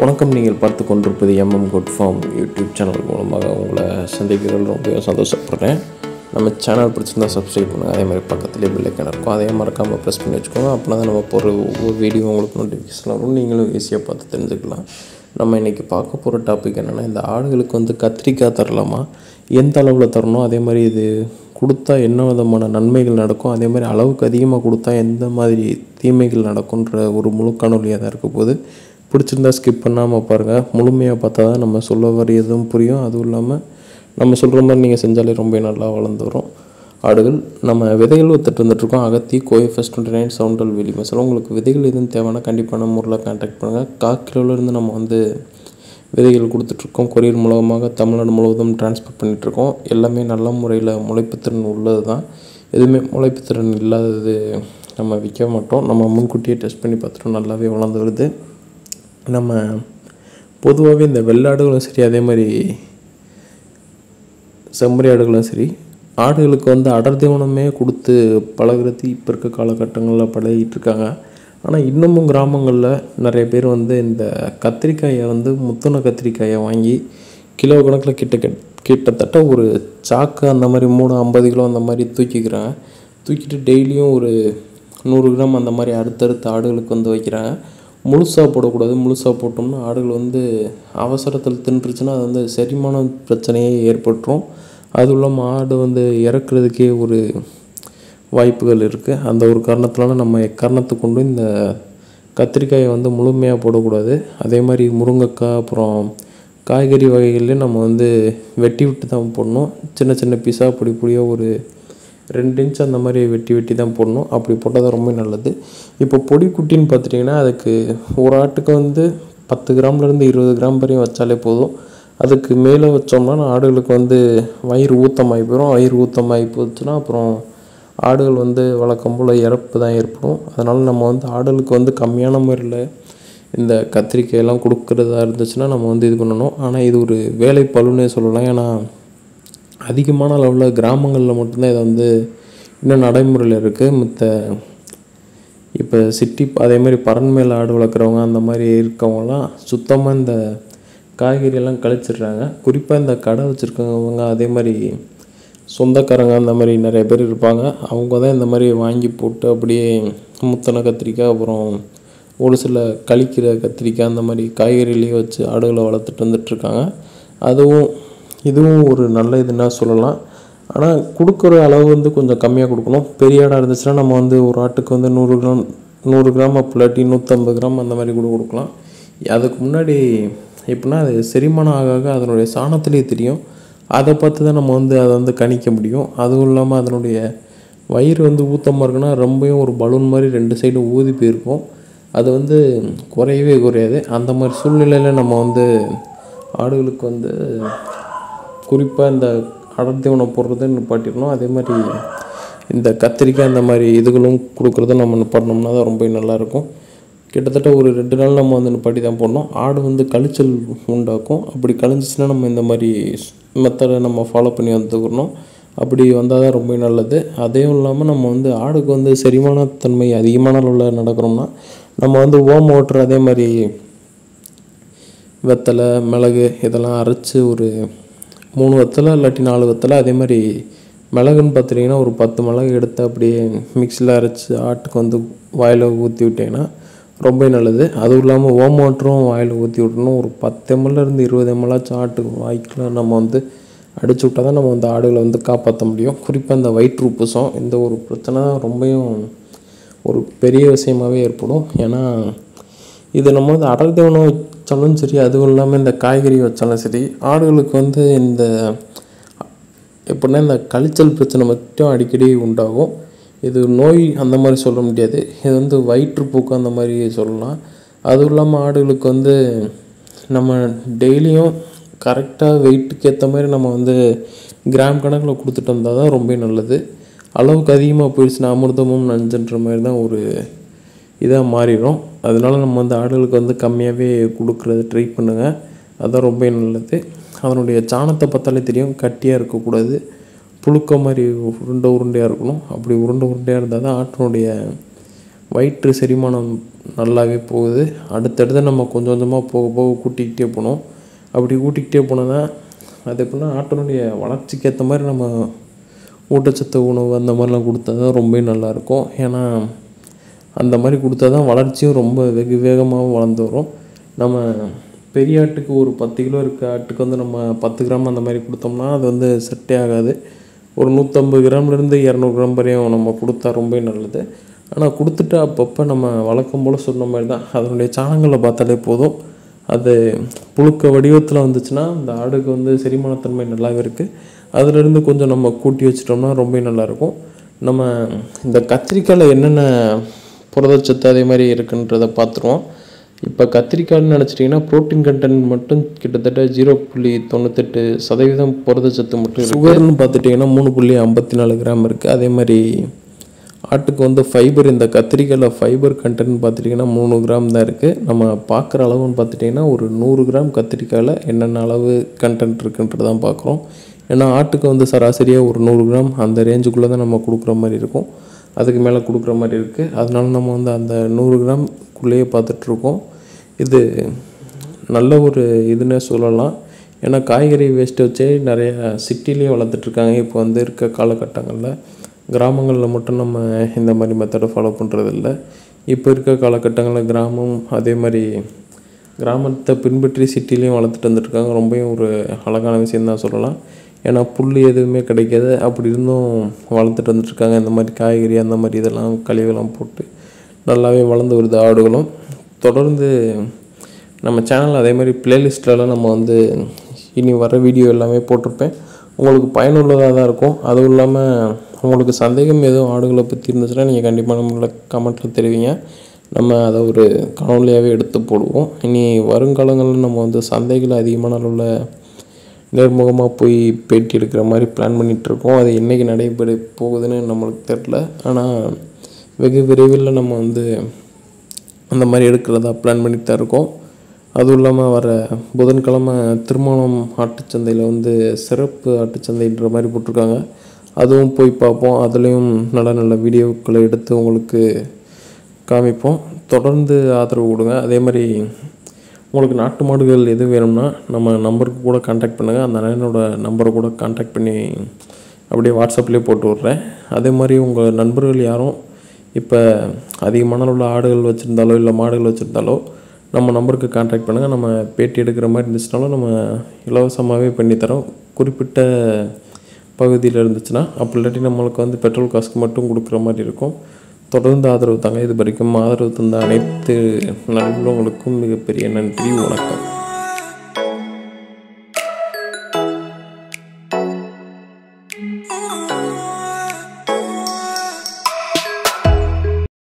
வணக்கம். நீங்கள் பார்த்து கொண்டிருப்பது MM good form YouTube channel மூலமாக உங்களை சந்திக்கிறதில் ரொம்ப சந்தோஷப்படுறேன். நம்ம சேனல் பிடிச்சிருந்தா சப்ஸ்கிரைப் பண்ணுங்கள் அதே மாதிரி பக்கத்துலேயே பில்லைக்கான இருக்கும். அதே மறக்காமல் ப்ரெஸ் பண்ணி வச்சுக்கோங்க. அப்படின்னா தான் நம்ம போகிற ஒவ்வொரு வீடியோ உங்களுக்கு நோட்டிஃபிகேஷன் வரும். நீங்களும் ஈஸியாக பார்த்து தெரிஞ்சுக்கலாம். நம்ம இன்றைக்கி பார்க்க போகிற டாபிக் என்னென்னா இந்த ஆடுகளுக்கு வந்து கத்திரிக்காய் தரலாமா? எந்த அளவில் தரணும்? அதே மாதிரி இது கொடுத்தா என்ன விதமான நன்மைகள் நடக்கும்? அதே மாதிரி அளவுக்கு அதிகமாக கொடுத்தா எந்த மாதிரி தீமைகள் நடக்குன்ற ஒரு முழு காணொலியாக தான் இருக்க போது பிடிச்சிருந்தா ஸ்கிப் பண்ணாமல் பாருங்கள் முழுமையாக பார்த்தா தான் நம்ம சொல்ல வரையதும் புரியும். அதுவும் இல்லாமல் நம்ம சொல்கிற மாதிரி நீங்கள் செஞ்சாலே ரொம்ப நல்லா வளர்ந்து வரும். ஆடுகள் நம்ம விதைகள் வித்துட்டு வந்துட்டுருக்கோம் அகத்தி கோய் ஃபஸ்ட் டுவெண்ட்டி நைன் சவுண்டல் வெளி மசாலா உங்களுக்கு விதைகள் எதுவும் தேவைன்னா கண்டிப்பான முறையில் கான்டாக்ட் பண்ணுங்கள் காக்கிலோலேருந்து நம்ம வந்து விதைகள் கொடுத்துட்ருக்கோம் கொரியர் மூலமாக தமிழ்நாடு முழுவதும் டிரான்ஸ்போர்ட் பண்ணிகிட்ருக்கோம் எல்லாமே நல்ல முறையில் முளைப்புத்திறன் உள்ளது தான். எதுவுமே முளைப்புத்திறன் இல்லாதது நம்ம விற்க மாட்டோம். நம்ம முன்கூட்டியே டெஸ்ட் பண்ணி பார்த்துட்டோம். நல்லாவே வளர்ந்து வருது. நம்ம பொதுவாகவே இந்த வெள்ளாடுகளும் சரி அதே மாதிரி செம்மறி ஆடுகளும் சரி ஆடுகளுக்கு வந்து அடர் தீவனமே கொடுத்து பழகுறது இப்போ இருக்க காலகட்டங்களில் பழகிட்டு இருக்காங்க. ஆனால் இன்னமும் கிராமங்களில் நிறைய பேர் வந்து இந்த கத்திரிக்காயை வந்து முத்துன கத்திரிக்காயை வாங்கி கிலோ கணக்கில் கிட்ட கிட்ட- கிட்டத்தட்ட ஒரு சாக்கு அந்த மாதிரி மூணு ஐம்பது கிலோ அந்த மாதிரி தூக்கிக்கிறாங்க. தூக்கிட்டு டெய்லியும் ஒரு நூறு கிராம் அந்த மாதிரி அடுத்தடுத்த ஆடுகளுக்கு வந்து வைக்கிறாங்க. முழுசாக போடக்கூடாது முழுசாக போட்டோம்னா ஆடுகள் வந்து அவசரத்தில் தின்றுச்சுன்னா அது வந்து செரிமான பிரச்சனையே ஏற்பட்டுரும். அதுவும் இல்லாமல் ஆடு வந்து இறக்குறதுக்கே ஒரு வாய்ப்புகள் இருக்குது அந்த ஒரு காரணத்தினால நம்ம எக்காரணத்தை கொண்டு இந்த கத்திரிக்காயை வந்து முழுமையாக போடக்கூடாது. அதே மாதிரி முருங்கைக்காய் அப்புறம் காய்கறி வகைகள்லேயும் நம்ம வந்து வெட்டி விட்டு தான் போடணும். சின்ன சின்ன பீஸாக பொடி பொடியாக ஒரு ரெண்டு இன்ச் அந்த மாதிரி வெட்டி வெட்டி தான் போடணும். அப்படி போட்டால் தான் ரொம்ப நல்லது. இப்போ பொடி குட்டின்னு பார்த்துட்டிங்கன்னா அதுக்கு ஒரு ஆட்டுக்கு வந்து பத்து கிராம்லேருந்து இருபது கிராம் வரையும் வச்சாலே போதும். அதுக்கு மேலே வச்சோம்னா ஆடுகளுக்கு வந்து வயிறு ஊத்தமாகி போயிடும் வயிறு ஊத்தமாகி போச்சுன்னா அப்புறம் ஆடுகள் வந்து வழக்கம் போல் இறப்பு தான் ஏற்படும். அதனால் நம்ம வந்து ஆடுகளுக்கு வந்து கம்மியான முறையில் இந்த கத்திரிக்காயெல்லாம் கொடுக்குறதா இருந்துச்சுன்னா நம்ம வந்து இது பண்ணணும். ஆனால் இது ஒரு வேலை பழுன்னே சொல்லலாம். ஏன்னா அதிகமான அளவில் கிராமங்களில் மட்டும்தான் இதை வந்து இன்னும் நடைமுறையில் இருக்குது மற்ற இப்போ சிட்டி அதே மாதிரி பறன் மேலே ஆடு வளர்க்குறவங்க அந்த மாதிரி இருக்கவங்கலாம் சுத்தமாக இந்த காய்கறியெல்லாம் கழிச்சிடுறாங்க. குறிப்பாக இந்த கடை வச்சுருக்கவங்க அதே மாதிரி சொந்தக்காரங்க அந்த மாதிரி நிறைய பேர் இருப்பாங்க. அவங்க தான் இந்த மாதிரி வாங்கி போட்டு அப்படியே முத்தனை கத்திரிக்காய் அப்புறம் ஒரு சில கழிக்கிற கத்திரிக்காய் அந்த மாதிரி காய்கறிலேயே வச்சு ஆடுகளை வளர்த்துட்டு வந்துட்டுருக்காங்க அதுவும் இதுவும் ஒரு நல்ல இதுன்னா சொல்லலாம். ஆனால் கொடுக்குற அளவு வந்து கொஞ்சம் கம்மியாக கொடுக்கணும். பெரிய ஆடாக இருந்துச்சுன்னா நம்ம வந்து ஒரு ஆட்டுக்கு வந்து நூறு கிராம் நூறு கிராம் அப்படி நூற்றம்பது கிராம் அந்த மாதிரி கூட கொடுக்கலாம். அதுக்கு முன்னாடி எப்படின்னா அது செரிமானம் ஆக ஆக அதனுடைய சாணத்திலே தெரியும். அதை பார்த்து தான் நம்ம வந்து அதை வந்து கணிக்க முடியும். அதுவும் இல்லாமல் அதனுடைய வயிறு வந்து ஊத்தமாக இருக்குன்னா ரொம்பவும் ஒரு பலூன் மாதிரி ரெண்டு சைடும் ஊதி போயிருக்கும். அது வந்து குறையவே குறையாது. அந்த மாதிரி சூழ்நிலையில் நம்ம வந்து ஆடுகளுக்கு வந்து குறிப்பாக இந்த அடர்த்தீவனம் போடுறதை நிப்பாட்டிடணும். அதே மாதிரி இந்த கத்திரிக்காய் அந்த மாதிரி இதுகளும் கொடுக்குறத நம்ம நிப்பாட்டினோம்னா தான் ரொம்ப நல்லாயிருக்கும். கிட்டத்தட்ட ஒரு ரெண்டு நாள் நம்ம வந்து நிப்பாட்டி தான் போடணும். ஆடு வந்து கழிச்சல் உண்டாக்கும். அப்படி கழிஞ்சிச்சுன்னா நம்ம இந்த மாதிரி மெத்தடை நம்ம ஃபாலோ பண்ணி வந்துக்கணும். அப்படி வந்தால் தான் ரொம்ப நல்லது. அதையும் இல்லாமல் நம்ம வந்து ஆடுக்கு வந்து செரிமானத்தன்மை அதிகமான அளவில் நடக்கிறோம்னா நம்ம வந்து ஓம ஓட்டுற அதே மாதிரி வெத்தலை மிளகு இதெல்லாம் அரைச்சி ஒரு மூணு வத்தலை இல்லாட்டி நாலு வத்தலை அதே மாதிரி மிளகுன்னு பார்த்துட்டிங்கன்னா ஒரு பத்து மிளகு எடுத்து அப்படியே மிக்சியில் அரைச்சி ஆட்டுக்கு வந்து வாயில் ஊற்றி விட்டிங்கன்னா ரொம்ப நல்லது. அதுவும் இல்லாமல் ஓமோட்டரும் வாயில் ஊற்றி விட்டணும் ஒரு பத்து எம்எல்லேருந்து இருபது எம்எல்லாச்சும் ஆட்டுக்கு வாய்க்கில் நம்ம வந்து அடித்து விட்டா தான் நம்ம வந்து ஆடுகளை வந்து காப்பாற்ற முடியும். குறிப்பாக இந்த வயிற்று உப்புசம் இந்த ஒரு பிரச்சனை தான் ரொம்பவும் ஒரு பெரிய விஷயமாகவே ஏற்படும். ஏன்னா இது நம்ம வந்து அடல் தீவனம் வச்சாலும் சரி அதுவும் இல்லாமல் இந்த காய்கறி வச்சாலும் சரி ஆடுகளுக்கு வந்து இந்த எப்படின்னா இந்த கழிச்சல் பிரச்சனை மட்டும் அடிக்கடி உண்டாகும். இது நோய் அந்த மாதிரி சொல்ல முடியாது. இது வந்து வயிற்றுப்போக்கு அந்த மாதிரி சொல்லலாம். அதுவும் இல்லாமல் ஆடுகளுக்கு வந்து நம்ம டெய்லியும் கரெக்டாக வெயிட்டுக்கு ஏற்ற மாதிரி நம்ம வந்து கிராம் கணக்கில் கொடுத்துட்டு வந்தால் தான் ரொம்ப நல்லது. அளவுக்கு அதிகமாக போயிடுச்சுன்னா அமிர்தமும் நஞ்சுன்ற மாதிரி தான் ஒரு இதாக மாறிடும். அதனால நம்ம வந்து ஆடுகளுக்கு வந்து கம்மியாகவே கொடுக்குறது ட்ரை பண்ணுங்கள் அதான் ரொம்ப நல்லது. அதனுடைய சாணத்தை பார்த்தாலே தெரியும் கட்டியாக இருக்கக்கூடாது. புழுக்க மாதிரி உருண்டை உருண்டையாக இருக்கணும். அப்படி உருண்டை உருண்டையாக இருந்தால் தான் ஆட்டினுடைய வயிற்று செரிமானம் நல்லாவே போகுது. அடுத்தடுத்து நம்ம கொஞ்சம் கொஞ்சமாக போக போக கூட்டிக்கிட்டே போகணும். அப்படி கூட்டிக்கிட்டே போனோன்னா அது எப்படின்னா ஆட்டினுடைய வளர்ச்சிக்கு ஏற்ற மாதிரி நம்ம ஊட்டச்சத்து உணவு அந்த மாதிரிலாம் கொடுத்தா தான் ரொம்பவே நல்லாயிருக்கும். ஏன்னா அந்த மாதிரி கொடுத்தா தான் வளர்ச்சியும் ரொம்ப வெகு வேகமாகவும் வளர்ந்து வரும். நம்ம பெரிய ஆட்டுக்கு ஒரு பத்து கிலோ இருக்க ஆட்டுக்கு வந்து நம்ம பத்து கிராம் அந்த மாதிரி கொடுத்தோம்னா அது வந்து செட்டே ஆகாது. ஒரு நூற்றம்பது கிராம்லேருந்து இரநூறு கிராம் வரையும் நம்ம கொடுத்தா ரொம்ப நல்லது. ஆனால் கொடுத்துட்டு அப்பப்போ நம்ம வழக்கம் போல் சொன்ன மாதிரி தான். அதனுடைய சாணங்களை பார்த்தாலே போதும். அது புழுக்க வடிவத்தில் வந்துச்சுன்னா அந்த ஆடுக்கு வந்து செரிமானத்தன்மை நல்லாவே இருக்குது அதிலிருந்து கொஞ்சம் நம்ம கூட்டி வச்சிட்டோம்னா ரொம்ப நல்லாயிருக்கும் நம்ம இந்த கத்திரிக்காயில் என்னென்ன புரதச்சத்து அதே மாதிரி இருக்குன்றதை பார்த்துருவோம். இப்போ கத்திரிக்காய்னு நினச்சிட்டிங்கன்னா ப்ரோட்டீன் கண்டென்ட் மட்டும் கிட்டத்தட்ட ஜீரோ புள்ளி தொண்ணூத்தெட்டு சதவீதம் புரதச்சத்து மட்டும் சுகர்னு பார்த்துட்டிங்கன்னா மூணு புள்ளி ஐம்பத்தி நாலு கிராம் இருக்குது அதே மாதிரி ஆட்டுக்கு வந்து ஃபைபர் இந்த கத்திரிக்காயில் ஃபைபர் கண்டென்ட் பார்த்துட்டிங்கன்னா மூணு கிராம் தான் இருக்குது நம்ம பார்க்குற அளவுன்னு பார்த்துட்டிங்கன்னா ஒரு நூறு கிராம் கத்திரிக்காயில் என்னென்ன அளவு கண்டென்ட் இருக்குன்றது தான் பார்க்குறோம். ஏன்னா ஆட்டுக்கு வந்து சராசரியாக ஒரு நூறு கிராம் அந்த ரேஞ்சுக்குள்ளே தான் நம்ம கொடுக்குற மாதிரி இருக்கும். அதுக்கு மேலே கொடுக்குற மாதிரி இருக்குது அதனால நம்ம வந்து அந்த நூறு கிராம் குள்ளேயே பார்த்துட்ருக்கோம். இது நல்ல ஒரு இதுன்னே சொல்லலாம். ஏன்னா காய்கறி வேஸ்ட்டு வச்சே நிறைய சிட்டிலேயே வளர்த்துட்ருக்காங்க. இப்போ வந்து இருக்க காலகட்டங்களில் கிராமங்களில் மட்டும் நம்ம இந்த மாதிரி மெத்தடை ஃபாலோ பண்ணுறதில்ல இப்போ இருக்க காலகட்டங்களில் கிராமம் அதே மாதிரி கிராமத்தை பின்பற்றி சிட்டிலையும் வளர்த்துட்டு வந்துட்டுருக்காங்க ரொம்பவும் ஒரு அழகான விஷயம் தான் சொல்லலாம். ஏன்னா புல் எதுவுமே கிடைக்காது. அப்படி இருந்தும் வளர்த்துட்டு வந்துட்டுருக்காங்க. இந்த மாதிரி காய்கறி அந்த மாதிரி இதெல்லாம் கழிவெல்லாம் போட்டு நல்லாவே வளர்ந்து வருது ஆடுகளும். தொடர்ந்து நம்ம சேனல் அதே மாதிரி பிளேலிஸ்ட்லலாம் நம்ம வந்து இனி வர வீடியோ எல்லாமே போட்டிருப்பேன். உங்களுக்கு பயனுள்ளதாக தான் இருக்கும். அதுவும் இல்லாமல் உங்களுக்கு சந்தேகம் எதுவும் ஆடுகளை பற்றி இருந்துச்சுன்னா நீங்கள் கண்டிப்பாக நம்மள கமெண்ட்டில் தெரிவிங்க. நம்ம அதை ஒரு காணொலியாகவே எடுத்து போடுவோம். இனி வருங்காலங்களில் நம்ம வந்து சந்தைகள் அதிகமான அளவில் நேர்முகமாக போய் பேட்டி எடுக்கிற மாதிரி பிளான் பண்ணிகிட்ருக்கோம் அது என்றைக்கு நடைபெற போகுதுன்னு நம்மளுக்கு தெரில ஆனால் வெகு விரைவில் நம்ம வந்து அந்த மாதிரி எடுக்கிறதா பிளான் பண்ணிட்டு தான் இருக்கோம். அதுவும் இல்லாமல் வர புதன்கிழமை திருமணம் ஆட்டுச்சந்தையில் வந்து சிறப்பு ஆட்டுச்சந்தைன்ற மாதிரி போட்டிருக்காங்க. அதுவும் போய் பார்ப்போம். அதுலேயும் நல்ல நல்ல வீடியோக்களை எடுத்து உங்களுக்கு காமிப்போம். தொடர்ந்து ஆதரவு கொடுங்க. அதே மாதிரி உங்களுக்கு நாட்டு மாடுகள் எது வேணும்னா நம்ம நம்பருக்கு கூட காண்டாக்ட் பண்ணுங்கள் அந்த அண்ணனோட நம்பரை கூட காண்டாக்ட் பண்ணி அப்படியே வாட்ஸ்அப்லேயே போட்டு விட்றேன். அதே மாதிரி உங்கள் நண்பர்கள் யாரும் இப்போ அதிகமான உள்ள ஆடுகள் வச்சுருந்தாலோ இல்லை மாடுகள் வச்சுருந்தாலோ நம்ம நம்பருக்கு காண்டாக்ட் பண்ணுங்கள் நம்ம பேட்டி எடுக்கிற மாதிரி இருந்துச்சுனாலும் நம்ம இலவசமாகவே பண்ணித்தரோம் குறிப்பிட்ட பகுதியில் இருந்துச்சுன்னா அப்படி இல்லாட்டி நம்மளுக்கு வந்து பெட்ரோல் காசுக்கு மட்டும் கொடுக்குற மாதிரி இருக்கும். தொடர்ந்து ஆதரவு தாங்க. இது வரைக்கும் ஆதரவு தந்த அனைத்து நண்பர்களுக்கும் மிகப்பெரிய நன்றி வணக்கம்.